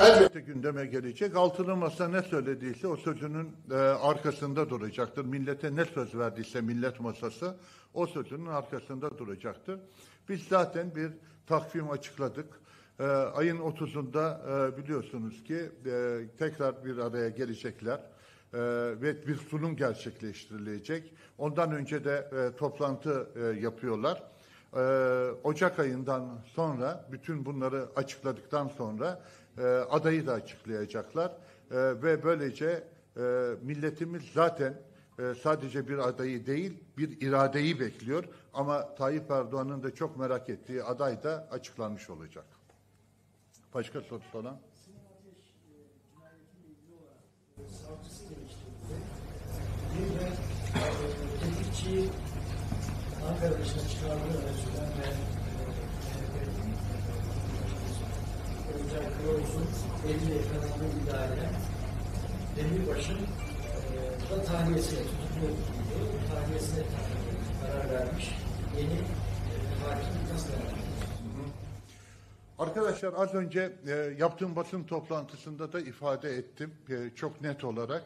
elbette gündeme gelecek. Altılı Masa ne söylediyse o sözünün e, arkasında duracaktır. Millete ne söz verdiyse millet masası o sözünün arkasında duracaktır. Biz zaten bir takvim açıkladık. E, ayın 30'unda e, biliyorsunuz ki e, tekrar bir araya gelecekler e, ve bir sunum gerçekleştirilecek. Ondan önce de e, toplantı e, yapıyorlar. E, Ocak ayından sonra bütün bunları açıkladıktan sonra e, adayı da açıklayacaklar E, ve böylece e, milletimiz zaten e, sadece bir adayı değil bir iradeyi bekliyor ama Tayyip Erdoğan'ın da çok merak ettiği aday da açıklanmış olacak. Başka soru soran? savcısı geliştirdi. Bir de e, tetikçiyi Ankara dışına çıkardığı öne süren ve Olcay Kılavuz'un 50 yakalandığı iddia eden Demirbaş'ın e, da tahliyesine tutuklu tutuldu. Tahliyesine karar vermiş. Yeni e, hakim nasıl? Arkadaşlar az önce e, yaptığım basın toplantısında da ifade ettim e, çok net olarak.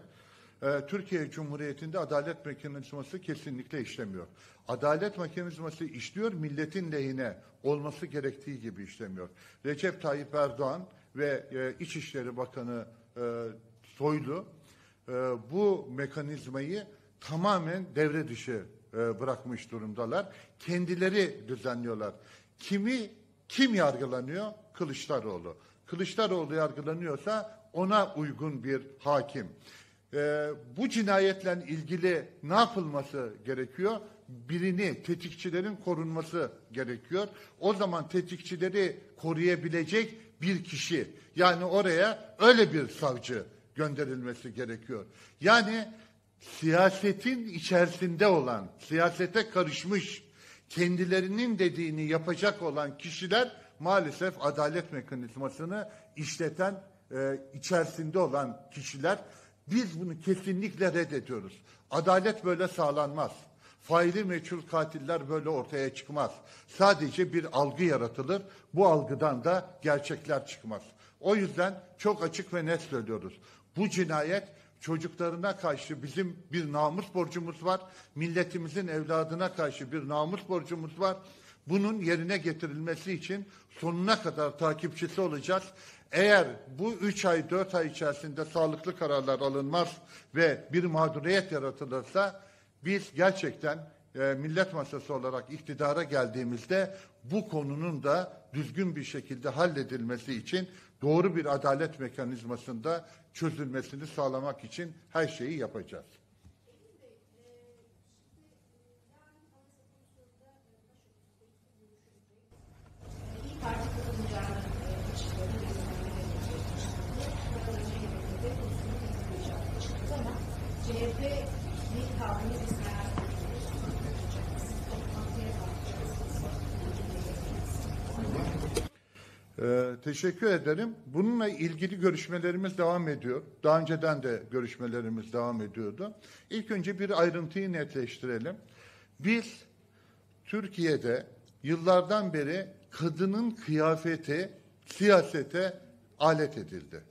E, Türkiye Cumhuriyeti'nde adalet mekanizması kesinlikle işlemiyor. Adalet mekanizması işliyor, milletin lehine olması gerektiği gibi işlemiyor. Recep Tayyip Erdoğan ve e, İçişleri Bakanı e, Soylu e, bu mekanizmayı tamamen devre dışı e, bırakmış durumdalar. Kendileri düzenliyorlar. Kimi kim yargılanıyor? Kılıçdaroğlu. Kılıçdaroğlu yargılanıyorsa ona uygun bir hakim. Ee, bu cinayetle ilgili ne yapılması gerekiyor? Birini, tetikçilerin korunması gerekiyor. O zaman tetikçileri koruyabilecek bir kişi, yani oraya öyle bir savcı gönderilmesi gerekiyor. Yani siyasetin içerisinde olan, siyasete karışmış, kendilerinin dediğini yapacak olan kişiler maalesef adalet mekanizmasını işleten, e, içerisinde olan kişiler. Biz bunu kesinlikle reddediyoruz. Adalet böyle sağlanmaz. Faili meçhul katiller böyle ortaya çıkmaz. Sadece bir algı yaratılır. Bu algıdan da gerçekler çıkmaz. O yüzden çok açık ve net söylüyoruz. Bu cinayet çocuklarına karşı bizim bir namus borcumuz var. Milletimizin evladına karşı bir namus borcumuz var. Bunun yerine getirilmesi için sonuna kadar takipçisi olacağız. Eğer bu üç ay, dört ay içerisinde sağlıklı kararlar alınmaz ve bir mağduriyet yaratılırsa biz gerçekten e, millet masası olarak iktidara geldiğimizde bu konunun da düzgün bir şekilde halledilmesi için doğru bir adalet mekanizmasında çözülmesini sağlamak için her şeyi yapacağız. Teşekkür ederim. Bununla ilgili görüşmelerimiz devam ediyor. Daha önceden de görüşmelerimiz devam ediyordu. İlk önce bir ayrıntıyı netleştirelim. Biz Türkiye'de yıllardan beri kadının kıyafeti siyasete alet edildi.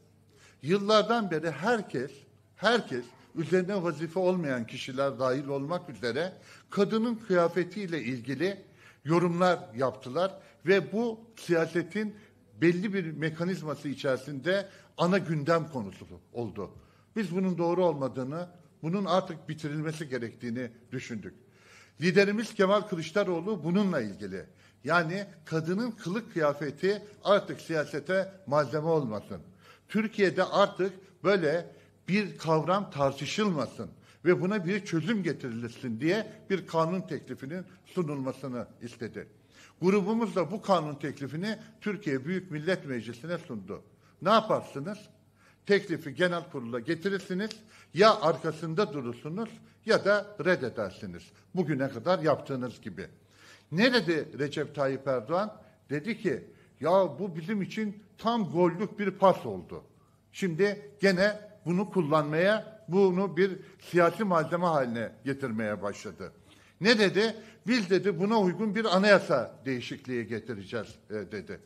Yıllardan beri herkes, herkes üzerine vazife olmayan kişiler dahil olmak üzere kadının kıyafetiyle ilgili yorumlar yaptılar ve bu siyasetin belli bir mekanizması içerisinde ana gündem konusu oldu. Biz bunun doğru olmadığını, bunun artık bitirilmesi gerektiğini düşündük. Liderimiz Kemal Kılıçdaroğlu bununla ilgili. Yani kadının kılık kıyafeti artık siyasete malzeme olmasın. Türkiye'de artık böyle bir kavram tartışılmasın ve buna bir çözüm getirilsin diye bir kanun teklifinin sunulmasını istedi. Grubumuz da bu kanun teklifini Türkiye Büyük Millet Meclisi'ne sundu. Ne yaparsınız? Teklifi genel kurula getirirsiniz, ya arkasında durursunuz ya da reddedersiniz. Bugüne kadar yaptığınız gibi. Ne dedi Recep Tayyip Erdoğan? Dedi ki ya bu bizim için tam gollük bir pas oldu. Şimdi gene bunu kullanmaya, bunu bir siyasi malzeme haline getirmeye başladı. Ne dedi? Biz dedi buna uygun bir anayasa değişikliği getireceğiz e, dedi.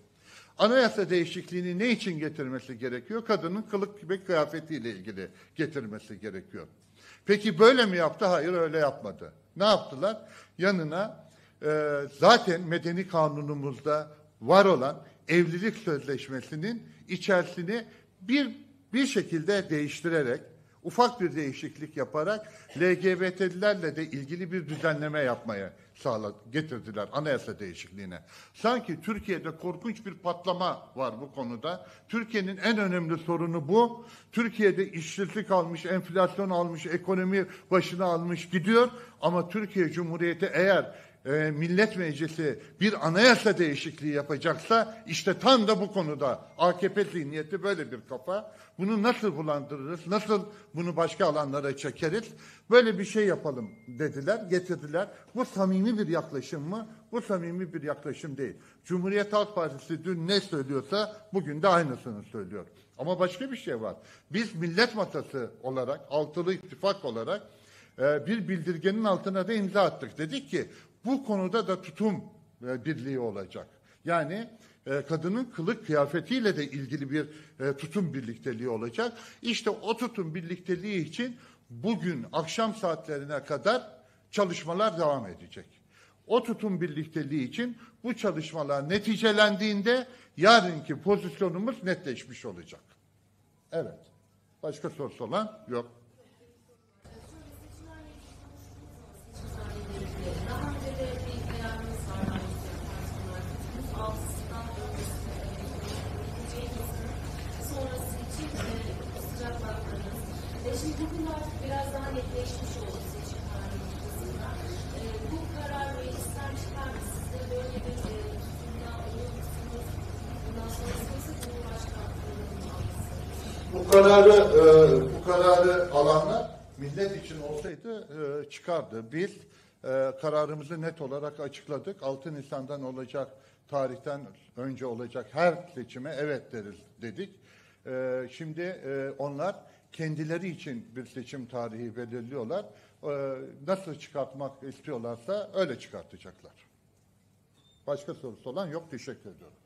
Anayasa değişikliğini ne için getirmesi gerekiyor? Kadının kılık ve kıyafetiyle ilgili getirmesi gerekiyor. Peki böyle mi yaptı? Hayır öyle yapmadı. Ne yaptılar? Yanına e, zaten medeni kanunumuzda var olan evlilik sözleşmesinin içerisini bir bir şekilde değiştirerek ufak bir değişiklik yaparak LGBT'lilerle de ilgili bir düzenleme yapmaya sağladı, getirdiler anayasa değişikliğine. Sanki Türkiye'de korkunç bir patlama var bu konuda. Türkiye'nin en önemli sorunu bu. Türkiye'de işsizlik almış, enflasyon almış, ekonomi başına almış gidiyor. Ama Türkiye Cumhuriyeti eğer e, Millet Meclisi bir anayasa değişikliği yapacaksa işte tam da bu konuda AKP zihniyeti böyle bir kafa. Bunu nasıl bulandırırız, nasıl bunu başka alanlara çekeriz? Böyle bir şey yapalım dediler, getirdiler. Bu samimi bir yaklaşım mı? Bu samimi bir yaklaşım değil. Cumhuriyet Halk Partisi dün ne söylüyorsa bugün de aynısını söylüyor. Ama başka bir şey var. Biz millet masası olarak, altılı ittifak olarak e, bir bildirgenin altına da imza attık. Dedik ki bu konuda da tutum e, birliği olacak. Yani e, kadının kılık kıyafetiyle de ilgili bir e, tutum birlikteliği olacak. İşte o tutum birlikteliği için bugün akşam saatlerine kadar çalışmalar devam edecek. O tutum birlikteliği için bu çalışmalar neticelendiğinde yarınki pozisyonumuz netleşmiş olacak. Evet. Başka sorusu olan yok. Bu kararı e, bu kararı alanlar millet için olsaydı e, çıkardı. Biz e, kararımızı net olarak açıkladık. 6 Nisan'dan olacak tarihten önce olacak her seçime evet deriz dedik. E, şimdi e, onlar kendileri için bir seçim tarihi belirliyorlar. E, nasıl çıkartmak istiyorlarsa öyle çıkartacaklar. Başka sorusu olan yok. Teşekkür ediyorum.